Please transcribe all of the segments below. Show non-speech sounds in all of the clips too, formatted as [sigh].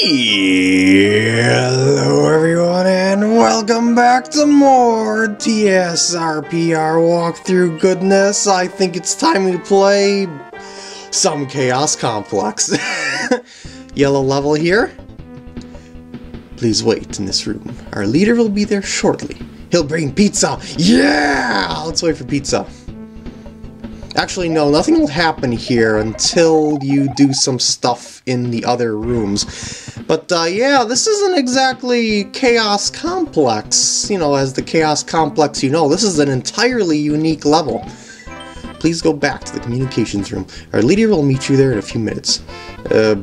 Hello everyone and welcome back to more TSRPR walkthrough goodness. I think it's time we play some Chaos Complex. [laughs] Yellow level here. Please wait in this room. Our leader will be there shortly. He'll bring pizza. Yeah! Let's wait for pizza. Actually, no, nothing will happen here until you do some stuff in the other rooms. But uh, yeah, this isn't exactly Chaos Complex. You know, as the Chaos Complex you know, this is an entirely unique level. Please go back to the communications room. Our leader will meet you there in a few minutes. Uh,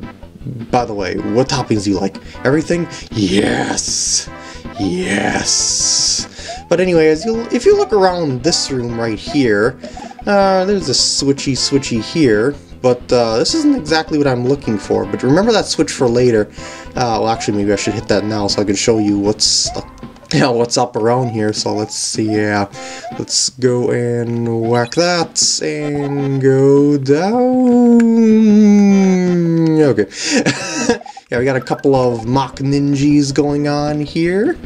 by the way, what toppings do you like? Everything? Yes! Yes! But anyway, as you if you look around this room right here, uh, there's a switchy switchy here, but uh, this isn't exactly what I'm looking for. But remember that switch for later. Uh, well, actually, maybe I should hit that now so I can show you what's up, [laughs] yeah, what's up around here. So let's see. Yeah, let's go and whack that and go down. Okay. [laughs] yeah, we got a couple of mock ninjas going on here.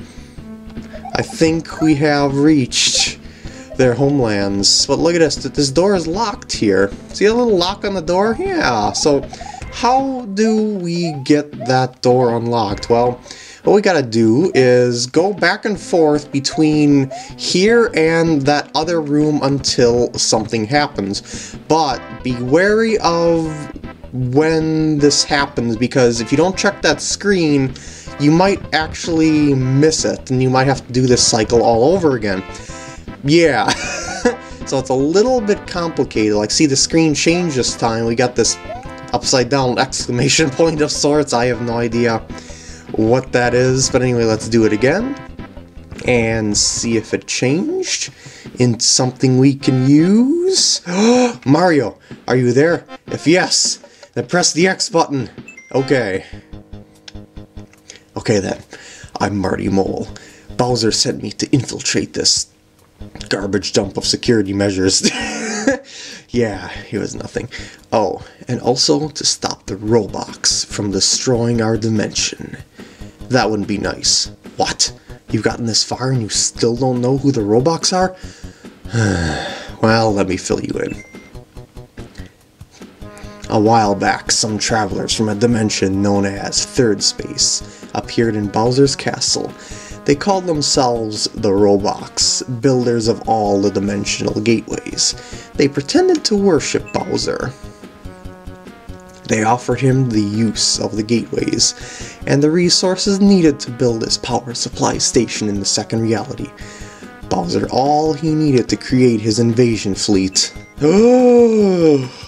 I think we have reached their homelands. But look at this, this door is locked here. See a little lock on the door? Yeah, so how do we get that door unlocked? Well, what we gotta do is go back and forth between here and that other room until something happens. But be wary of when this happens because if you don't check that screen, you might actually miss it and you might have to do this cycle all over again. Yeah. [laughs] so it's a little bit complicated. Like, see the screen change this time. We got this upside down [laughs] exclamation point of sorts. I have no idea what that is. But anyway, let's do it again. And see if it changed into something we can use. [gasps] Mario, are you there? If yes, then press the X button. Okay. Okay then. I'm Marty Mole. Bowser sent me to infiltrate this garbage dump of security measures. [laughs] yeah, he was nothing. Oh, and also to stop the Roblox from destroying our dimension. That wouldn't be nice. What? You've gotten this far and you still don't know who the Roblox are? [sighs] well, let me fill you in. A while back, some travelers from a dimension known as Third Space appeared in Bowser's castle they called themselves the Roblox, builders of all the dimensional gateways. They pretended to worship Bowser. They offered him the use of the gateways and the resources needed to build his power supply station in the second reality. Bowser all he needed to create his invasion fleet. [gasps] Oh!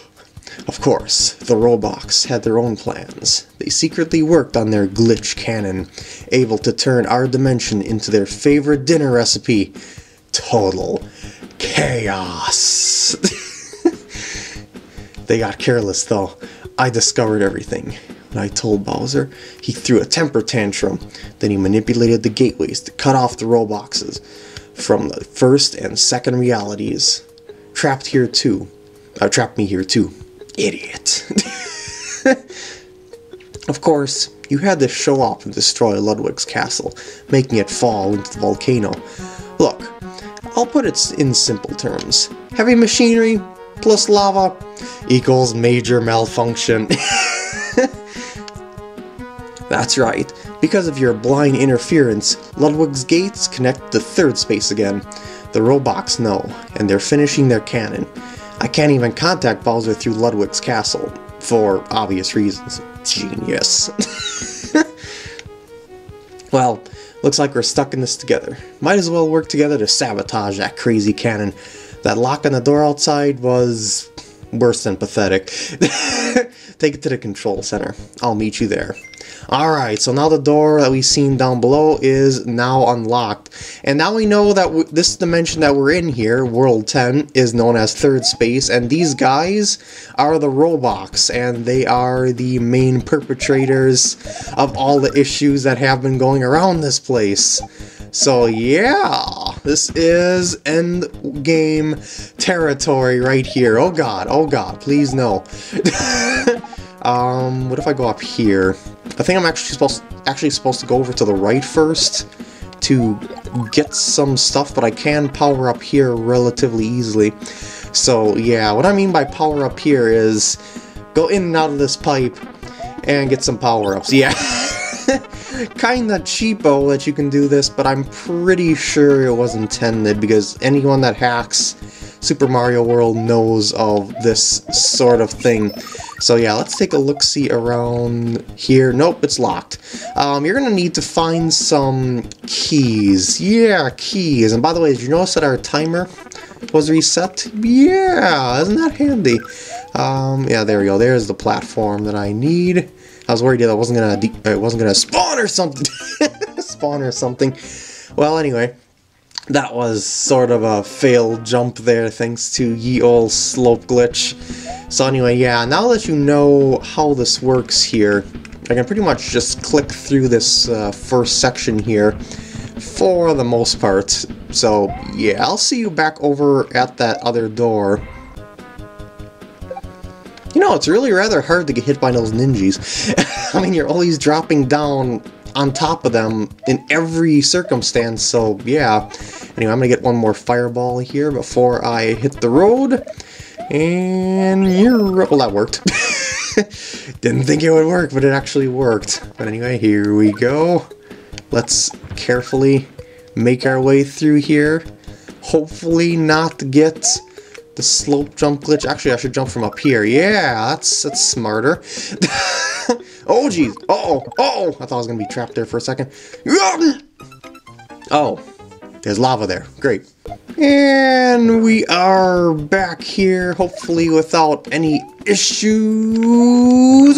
Of course, the Roblox had their own plans. They secretly worked on their glitch cannon, able to turn our dimension into their favorite dinner recipe. Total chaos. [laughs] they got careless though. I discovered everything. When I told Bowser, he threw a temper tantrum. Then he manipulated the gateways to cut off the Roboxes from the first and second realities. Trapped here too. Uh, trapped me here too. Idiot. [laughs] of course, you had to show up and destroy Ludwig's castle, making it fall into the volcano. Look, I'll put it in simple terms. Heavy machinery plus lava equals major malfunction. [laughs] That's right. Because of your blind interference, Ludwig's gates connect the third space again. The Roblox know, and they're finishing their cannon. I can't even contact Bowser through Ludwig's castle, for obvious reasons. Genius. [laughs] well, looks like we're stuck in this together. Might as well work together to sabotage that crazy cannon. That lock on the door outside was worse than pathetic. [laughs] Take it to the control center. I'll meet you there. Alright, so now the door that we've seen down below is now unlocked. And now we know that this dimension that we're in here, World 10, is known as Third Space, and these guys are the Roblox, and they are the main perpetrators of all the issues that have been going around this place. So yeah, this is end game territory right here. Oh god, oh god, please no. [laughs] um, what if I go up here? I think I'm actually supposed actually supposed to go over to the right first to get some stuff, but I can power up here relatively easily. So yeah, what I mean by power up here is go in and out of this pipe and get some power-ups. Yeah. [laughs] Kinda cheapo that you can do this, but I'm pretty sure it was intended because anyone that hacks Super Mario World knows of this sort of thing. So yeah, let's take a look-see around here. Nope, it's locked. Um, you're gonna need to find some keys. Yeah, keys. And by the way, did you notice that our timer was reset? Yeah, isn't that handy? Um, yeah, there we go. There's the platform that I need. I was worried that I wasn't gonna it wasn't gonna spawn or something. [laughs] spawn or something. Well, anyway, that was sort of a failed jump there thanks to ye old slope glitch. So anyway, yeah, now that you know how this works here, I can pretty much just click through this uh, first section here for the most part. So yeah, I'll see you back over at that other door. You know, it's really rather hard to get hit by those ninjas. [laughs] I mean, you're always dropping down on top of them in every circumstance, so yeah. Anyway, I'm gonna get one more fireball here before I hit the road. And you're... well, that worked. [laughs] Didn't think it would work, but it actually worked. But anyway, here we go. Let's carefully make our way through here. Hopefully not get the slope jump glitch. Actually, I should jump from up here. Yeah, that's that's smarter. [laughs] oh, jeez. Uh oh. Uh oh. I thought I was going to be trapped there for a second. Oh. There's lava there. Great. And we are back here, hopefully without any issues. [laughs]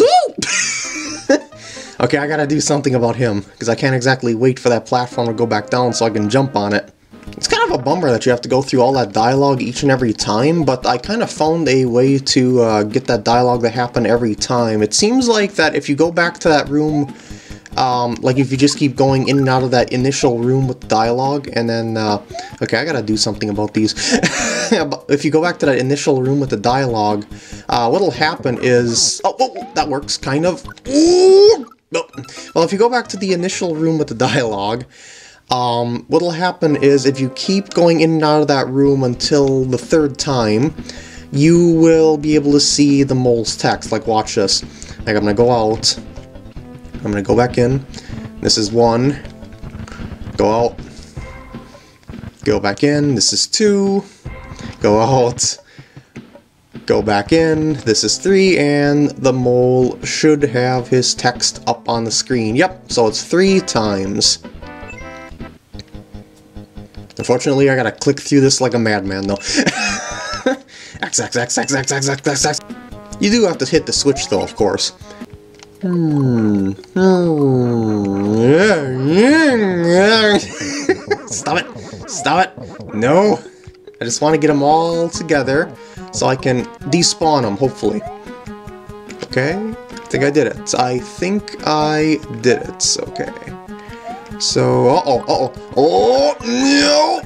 okay, I gotta do something about him, because I can't exactly wait for that platform to go back down so I can jump on it. It's kind of a bummer that you have to go through all that dialogue each and every time, but I kind of found a way to uh, get that dialogue to happen every time. It seems like that if you go back to that room, um, like if you just keep going in and out of that initial room with dialogue, and then, uh, okay, I gotta do something about these. [laughs] if you go back to that initial room with the dialogue, uh, what'll happen is, oh, oh, that works, kind of. Ooh! Well, if you go back to the initial room with the dialogue, um, what'll happen is if you keep going in and out of that room until the third time, you will be able to see the mole's text. Like, watch this. Like, I'm gonna go out. I'm gonna go back in. This is one. Go out. Go back in. This is two. Go out. Go back in. This is three, and the mole should have his text up on the screen. Yep, so it's three times. Unfortunately, I gotta click through this like a madman, though. [laughs] X, X, X, X, X, X, X, X, X. You do have to hit the switch, though, of course. Hmm. [laughs] Stop it! Stop it! No! I just want to get them all together so I can despawn them, hopefully. Okay, I think I did it. I think I did it. Okay. So, uh-oh, uh-oh. Oh, no!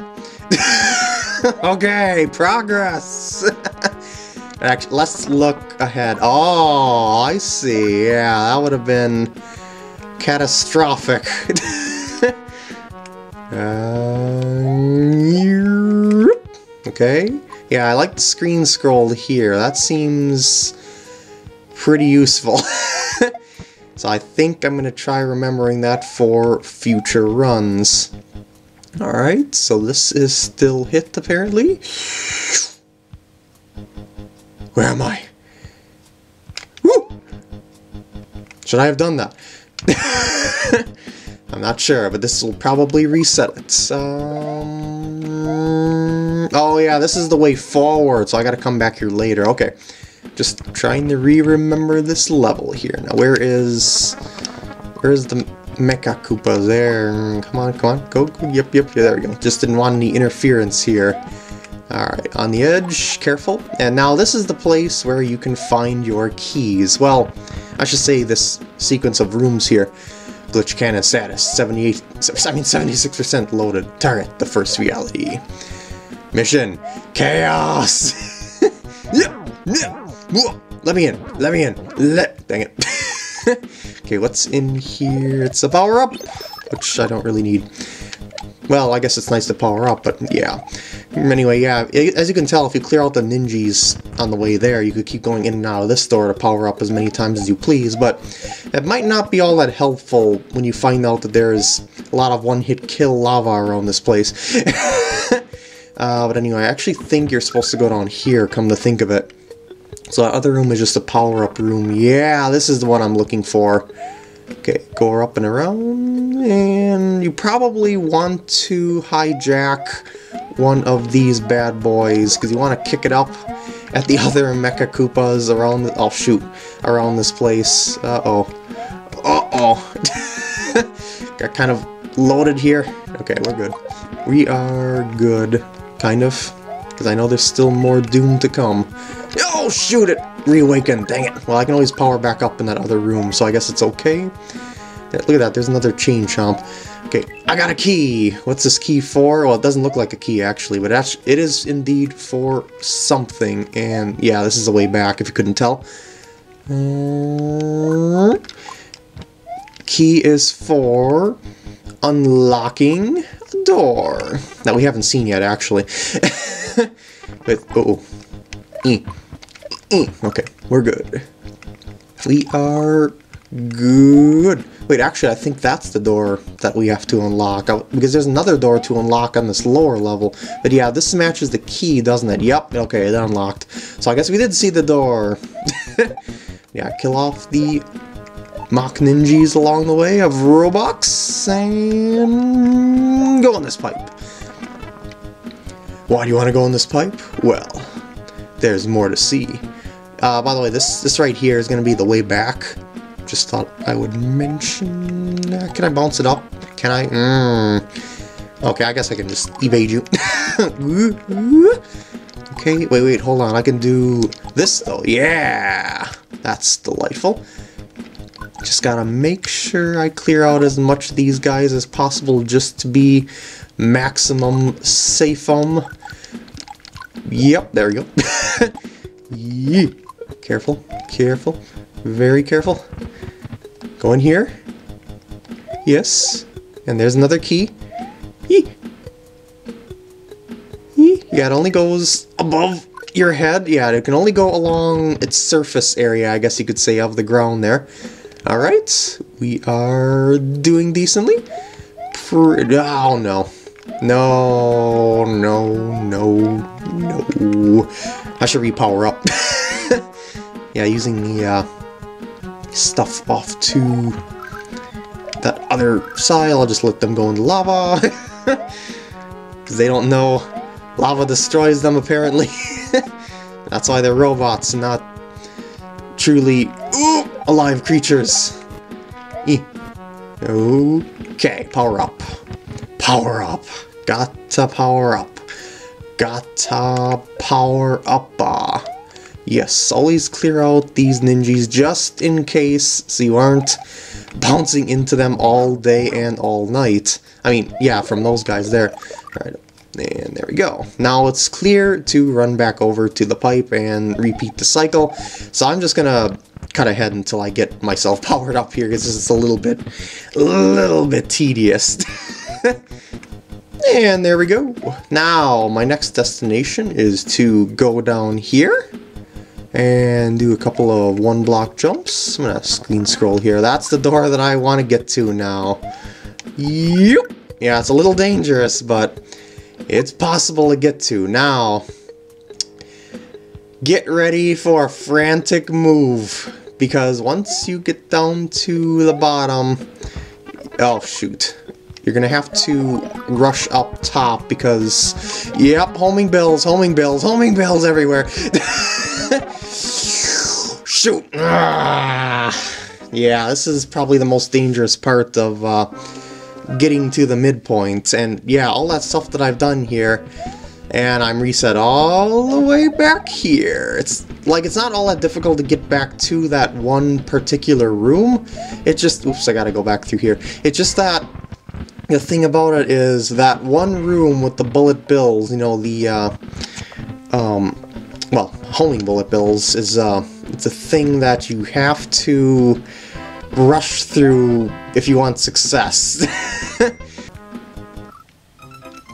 [laughs] okay, progress! [laughs] Actually, let's look ahead. Oh, I see. Yeah, that would have been catastrophic. [laughs] uh, okay. Yeah, I like the screen scroll here. That seems pretty useful. So I think I'm going to try remembering that for future runs. Alright, so this is still hit apparently. Where am I? Woo! Should I have done that? [laughs] I'm not sure, but this will probably reset it. Um, oh yeah, this is the way forward, so I gotta come back here later. Okay. Just trying to re-remember this level here. Now, where is... Where's the Mecha Koopa? There. Come on, come on. Go, go. Yep, yep, there we go. Just didn't want any interference here. Alright, on the edge, careful. And now this is the place where you can find your keys. Well, I should say this sequence of rooms here. Glitch cannon status, 78, I mean 76% loaded. Target, the first reality. Mission, chaos! [laughs] yeah, yeah. Let me in. Let me in. Let. Dang it. [laughs] okay, what's in here? It's a power-up, which I don't really need. Well, I guess it's nice to power up, but yeah. Anyway, yeah, as you can tell, if you clear out the ninjas on the way there, you could keep going in and out of this door to power up as many times as you please, but it might not be all that helpful when you find out that there's a lot of one-hit kill lava around this place. [laughs] uh, but anyway, I actually think you're supposed to go down here, come to think of it. So that other room is just a power-up room. Yeah, this is the one I'm looking for. Okay, go up and around, and you probably want to hijack one of these bad boys, because you want to kick it up at the [laughs] other Mecha Koopas around, the, oh shoot, around this place. Uh-oh. Uh-oh. [laughs] Got kind of loaded here. Okay, we're good. We are good, kind of, because I know there's still more Doom to come. Oh, shoot it! Reawaken, dang it. Well, I can always power back up in that other room, so I guess it's okay. Look at that, there's another chain chomp. Okay, I got a key! What's this key for? Well, it doesn't look like a key, actually, but it is indeed for something. And yeah, this is the way back, if you couldn't tell. Uh, key is for unlocking a door that we haven't seen yet, actually. [laughs] but, uh oh. Mm. Mm. Okay, we're good. We are good. Wait, actually, I think that's the door that we have to unlock. Because there's another door to unlock on this lower level. But yeah, this matches the key, doesn't it? Yep, okay, it unlocked. So I guess we did see the door. [laughs] yeah, kill off the mock ninjas along the way of Robux. And go on this pipe. Why do you want to go on this pipe? Well, there's more to see. Uh, by the way, this this right here is going to be the way back. Just thought I would mention... Can I bounce it up? Can I? Mm. Okay, I guess I can just evade you. [laughs] okay, wait, wait, hold on. I can do this, though. Yeah! That's delightful. Just gotta make sure I clear out as much of these guys as possible just to be maximum safe -um. Yep, there we go. [laughs] yeah. Careful, careful, very careful. Go in here. Yes. And there's another key. Yeah, it only goes above your head. Yeah, it can only go along its surface area, I guess you could say, of the ground there. Alright, we are doing decently. oh, no. No, no, no, no. I should repower up. [laughs] yeah, using the uh, stuff off to that other side, I'll just let them go into lava. [laughs] Because they don't know lava destroys them, apparently. [laughs] That's why they're robots, not truly ooh, alive creatures. E. Okay, power up. Power up. Got to power up. Got to power up. Uh. Yes, always clear out these ninjas just in case so you aren't bouncing into them all day and all night. I mean, yeah, from those guys there. Alright, and there we go. Now it's clear to run back over to the pipe and repeat the cycle. So I'm just gonna cut ahead until I get myself [laughs] powered up here because it's a little bit, a little bit tedious. [laughs] and there we go. Now, my next destination is to go down here and do a couple of one block jumps. I'm gonna screen scroll here. That's the door that I want to get to now. Yep. Yeah, it's a little dangerous, but it's possible to get to. Now, get ready for a frantic move, because once you get down to the bottom, oh shoot, you're gonna have to rush up top because, yep, homing bills, homing bills, homing bills everywhere. [laughs] Shoot! Ah. Yeah, this is probably the most dangerous part of uh, getting to the midpoint. And yeah, all that stuff that I've done here, and I'm reset all the way back here. It's like it's not all that difficult to get back to that one particular room. It just, oops, I gotta go back through here. It's just that the thing about it is that one room with the bullet bills, you know, the, uh, um, well, homing bullet bills is, uh, it's a thing that you have to rush through if you want success. [laughs]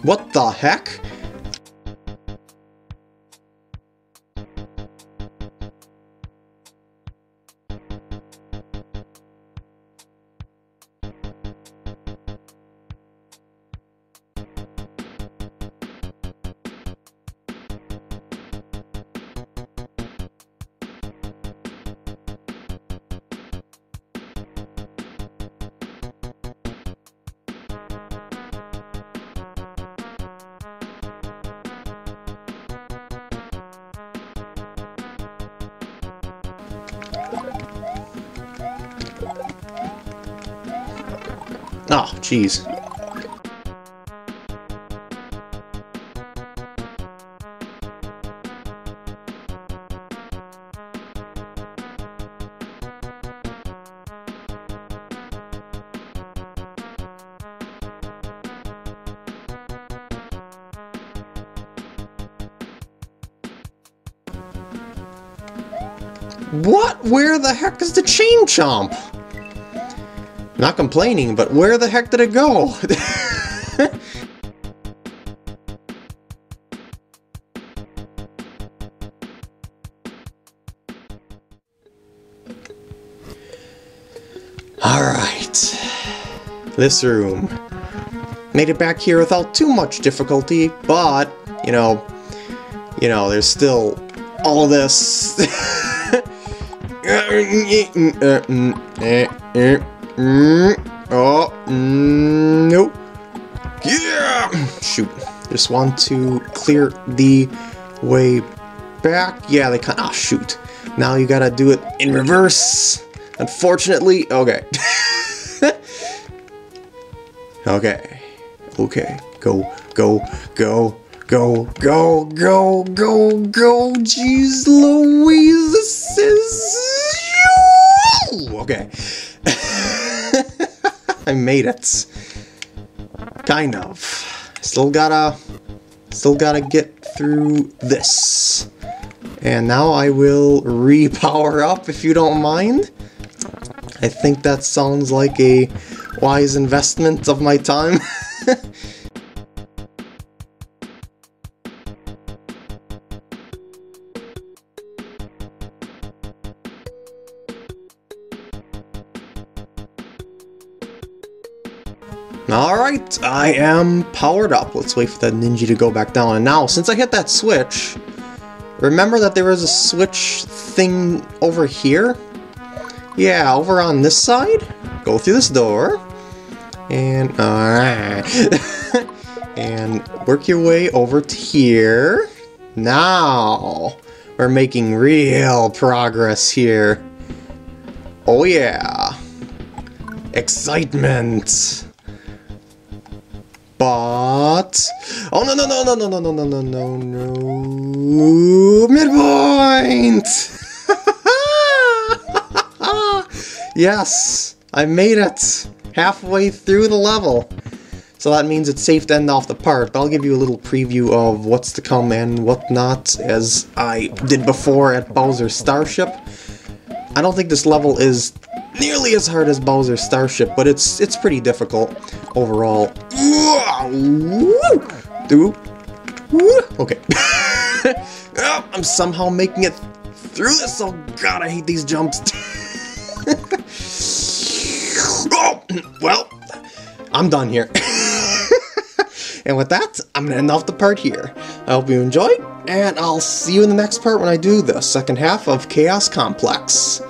what the heck? Oh, jeez. Heck is the chain chomp? Not complaining, but where the heck did it go? [laughs] Alright. This room. Made it back here without too much difficulty, but, you know, you know, there's still all this. [laughs] oh, nope. Yeah! Shoot. Just want to clear the way back. Yeah, they kind of. Oh, ah, shoot. Now you gotta do it in reverse. Unfortunately, okay. [laughs] okay. Okay. Go, go, go, go, go, go, go, go. Jeez Louise, this is you. Okay. [laughs] I made it. Kind of. Still gotta, still gotta get through this. And now I will re-power up if you don't mind. I think that sounds like a wise investment of my time. [laughs] Alright, I am powered up. Let's wait for that ninja to go back down. And now, since I hit that switch, remember that there was a switch thing over here? Yeah, over on this side. Go through this door. And, alright. [laughs] and work your way over to here. Now, we're making real progress here. Oh yeah. Excitement. But oh no no no no no no no no no no no midpoint. yes, I made it halfway through the level. So that means it's safe to end off the part, but I'll give you a little preview of what's to come and whatnot, as I did before at Bowser's Starship. I don't think this level is nearly as hard as Bowser's Starship, but it's it's pretty difficult overall. Okay. [laughs] oh, I'm somehow making it through this. Oh god, I hate these jumps. [laughs] oh, well, I'm done here. [laughs] and with that, I'm gonna end off the part here. I hope you enjoyed, and I'll see you in the next part when I do the second half of Chaos Complex.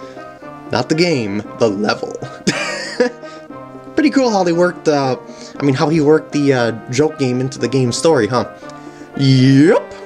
Not the game, the level. [laughs] Pretty cool how they worked, uh, I mean, how he worked the uh, joke game into the game story, huh? Yep.